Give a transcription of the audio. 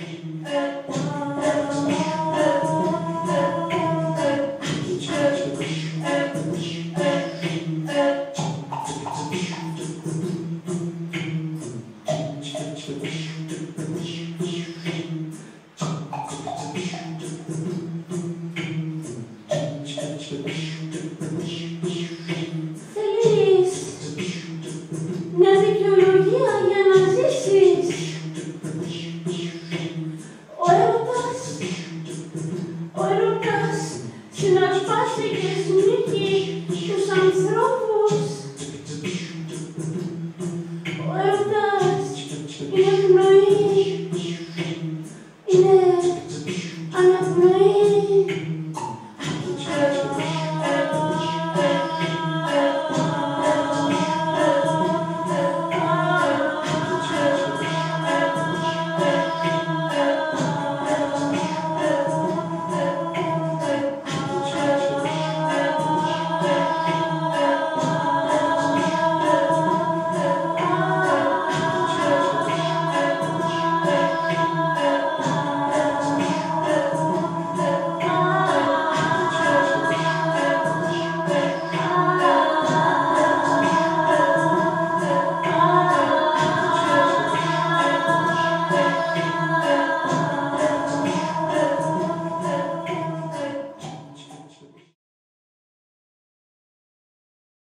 Mm-hmm. Czy nasz pasek jest mniej niż sam zrobił? Prawda?